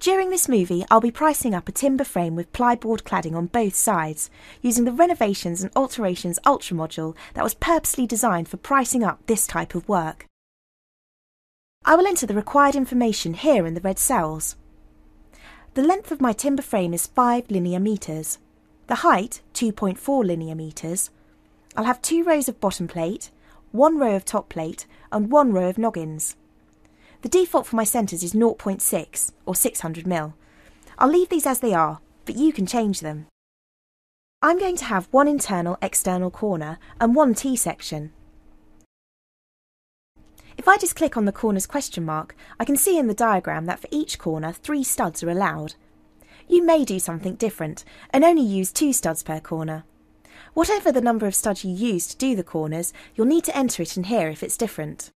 During this movie, I'll be pricing up a timber frame with plyboard cladding on both sides, using the Renovations and Alterations Ultra module that was purposely designed for pricing up this type of work. I will enter the required information here in the red cells. The length of my timber frame is 5 linear metres. The height, 2.4 linear metres. I'll have two rows of bottom plate, one row of top plate, and one row of noggins. The default for my centres is 0.6 or 600 mil. I'll leave these as they are, but you can change them. I'm going to have one internal external corner and one T-section. If I just click on the corner's question mark, I can see in the diagram that for each corner three studs are allowed. You may do something different and only use two studs per corner. Whatever the number of studs you use to do the corners, you'll need to enter it in here if it's different.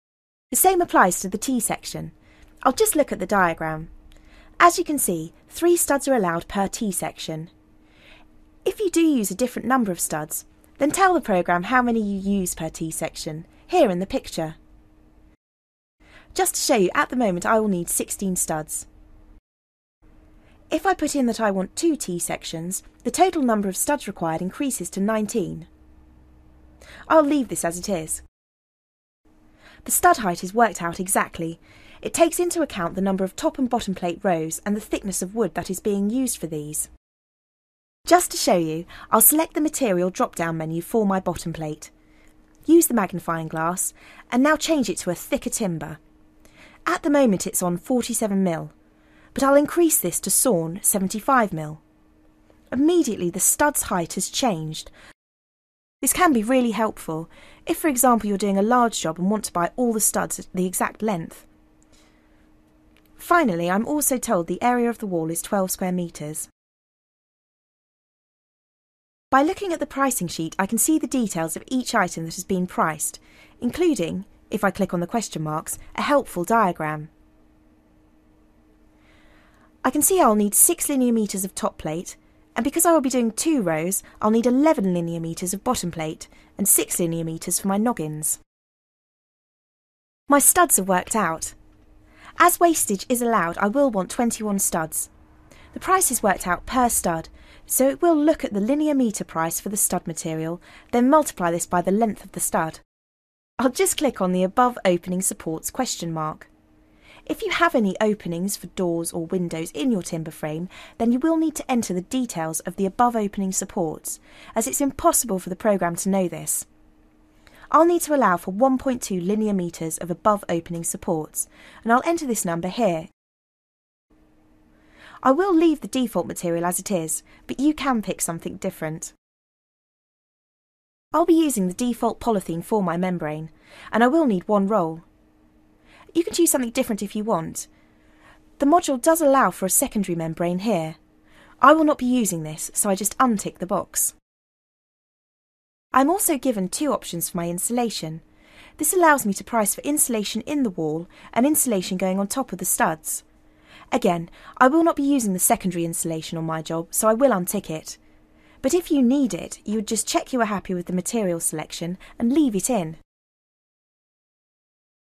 The same applies to the T section. I'll just look at the diagram. As you can see, three studs are allowed per T section. If you do use a different number of studs, then tell the programme how many you use per T section, here in the picture. Just to show you, at the moment I will need 16 studs. If I put in that I want two T-sections, the total number of studs required increases to 19. I'll leave this as it is. The stud height is worked out exactly. It takes into account the number of top and bottom plate rows and the thickness of wood that is being used for these. Just to show you, I'll select the material drop-down menu for my bottom plate. Use the magnifying glass and now change it to a thicker timber. At the moment it's on 47mm but I'll increase this to sawn 75mm. Immediately the stud's height has changed. This can be really helpful if, for example, you're doing a large job and want to buy all the studs at the exact length. Finally, I'm also told the area of the wall is 12 square metres. By looking at the pricing sheet, I can see the details of each item that has been priced, including, if I click on the question marks, a helpful diagram. I can see I'll need 6 linear metres of top plate, and because I will be doing two rows, I'll need 11 linear metres of bottom plate and 6 linear metres for my noggins. My studs are worked out. As wastage is allowed, I will want 21 studs. The price is worked out per stud, so it will look at the linear metre price for the stud material, then multiply this by the length of the stud. I'll just click on the above opening supports question mark. If you have any openings for doors or windows in your timber frame, then you will need to enter the details of the above opening supports, as it's impossible for the programme to know this. I'll need to allow for 1.2 linear metres of above opening supports, and I'll enter this number here. I will leave the default material as it is, but you can pick something different. I'll be using the default polythene for my membrane, and I will need one roll. You can choose something different if you want. The module does allow for a secondary membrane here. I will not be using this, so I just untick the box. I'm also given two options for my insulation. This allows me to price for insulation in the wall and insulation going on top of the studs. Again, I will not be using the secondary insulation on my job, so I will untick it. But if you need it, you would just check you are happy with the material selection and leave it in.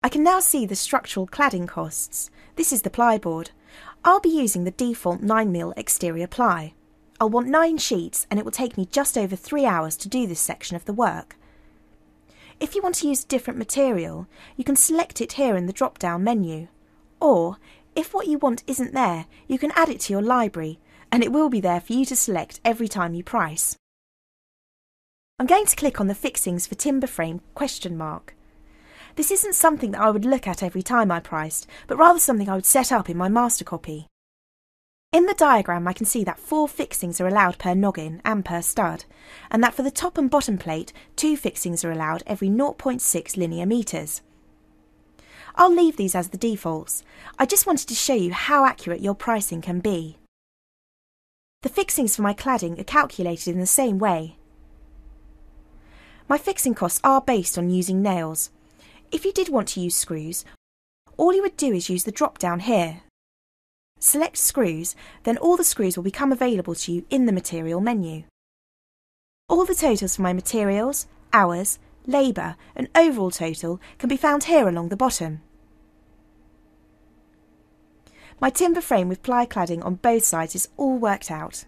I can now see the structural cladding costs. This is the plyboard. I'll be using the default 9mm exterior ply. I'll want 9 sheets and it will take me just over 3 hours to do this section of the work. If you want to use a different material, you can select it here in the drop-down menu. Or, if what you want isn't there, you can add it to your library, and it will be there for you to select every time you price. I'm going to click on the Fixings for Timber Frame question mark. This isn't something that I would look at every time I priced, but rather something I would set up in my master copy. In the diagram I can see that four fixings are allowed per noggin and per stud, and that for the top and bottom plate two fixings are allowed every 0.6 linear metres. I'll leave these as the defaults. I just wanted to show you how accurate your pricing can be. The fixings for my cladding are calculated in the same way. My fixing costs are based on using nails, if you did want to use screws, all you would do is use the drop down here. Select screws, then all the screws will become available to you in the material menu. All the totals for my materials, hours, labour and overall total can be found here along the bottom. My timber frame with ply cladding on both sides is all worked out.